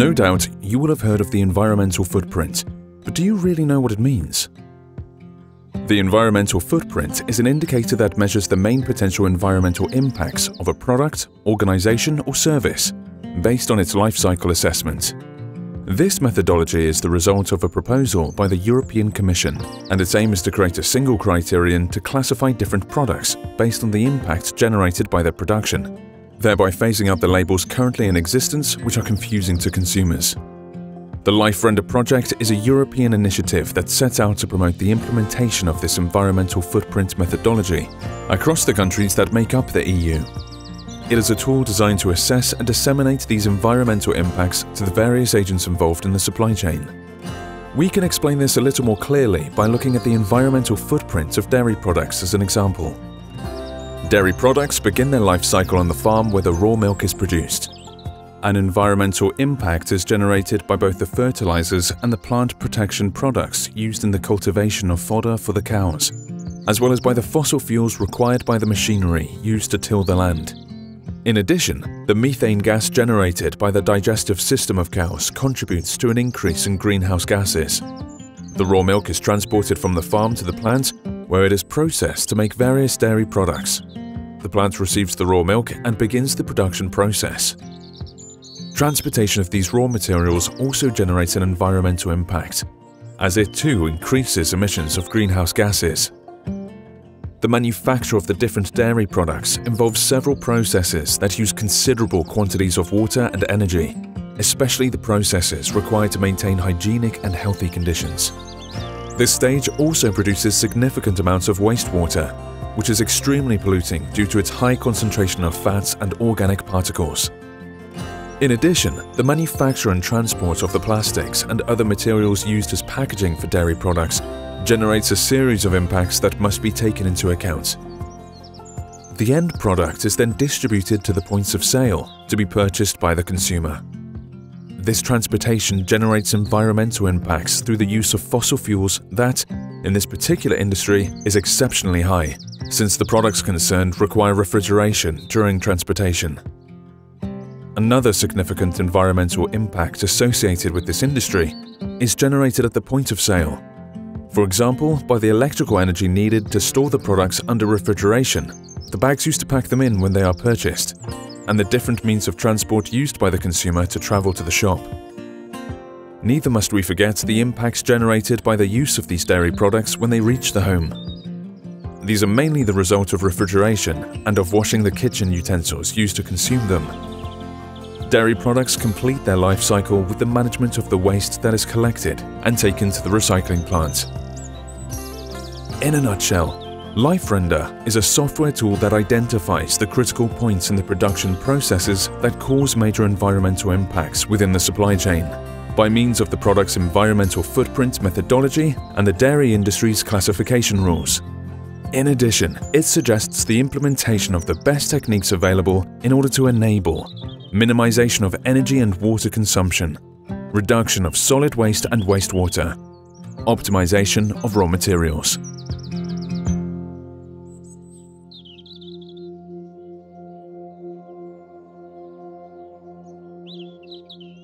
No doubt you will have heard of the environmental footprint, but do you really know what it means? The environmental footprint is an indicator that measures the main potential environmental impacts of a product, organization or service based on its life cycle assessment. This methodology is the result of a proposal by the European Commission and its aim is to create a single criterion to classify different products based on the impact generated by their production, thereby phasing out the labels currently in existence which are confusing to consumers. The Life Render project is a European initiative that sets out to promote the implementation of this environmental footprint methodology across the countries that make up the EU. It is a tool designed to assess and disseminate these environmental impacts to the various agents involved in the supply chain. We can explain this a little more clearly by looking at the environmental footprint of dairy products as an example. Dairy products begin their life cycle on the farm where the raw milk is produced. An environmental impact is generated by both the fertilizers and the plant protection products used in the cultivation of fodder for the cows, as well as by the fossil fuels required by the machinery used to till the land. In addition, the methane gas generated by the digestive system of cows contributes to an increase in greenhouse gases. The raw milk is transported from the farm to the plant, where it is processed to make various dairy products. The plant receives the raw milk and begins the production process. Transportation of these raw materials also generates an environmental impact, as it too increases emissions of greenhouse gases. The manufacture of the different dairy products involves several processes that use considerable quantities of water and energy, especially the processes required to maintain hygienic and healthy conditions. This stage also produces significant amounts of wastewater, which is extremely polluting due to its high concentration of fats and organic particles. In addition, the manufacture and transport of the plastics and other materials used as packaging for dairy products generates a series of impacts that must be taken into account. The end product is then distributed to the points of sale to be purchased by the consumer. This transportation generates environmental impacts through the use of fossil fuels that, in this particular industry, is exceptionally high, since the products concerned require refrigeration during transportation. Another significant environmental impact associated with this industry is generated at the point of sale for example, by the electrical energy needed to store the products under refrigeration, the bags used to pack them in when they are purchased, and the different means of transport used by the consumer to travel to the shop. Neither must we forget the impacts generated by the use of these dairy products when they reach the home. These are mainly the result of refrigeration and of washing the kitchen utensils used to consume them. Dairy products complete their life cycle with the management of the waste that is collected and taken to the recycling plant. In a nutshell, LifeRender is a software tool that identifies the critical points in the production processes that cause major environmental impacts within the supply chain by means of the product's environmental footprint methodology and the dairy industry's classification rules. In addition, it suggests the implementation of the best techniques available in order to enable minimization of energy and water consumption, reduction of solid waste and wastewater, optimization of raw materials. Música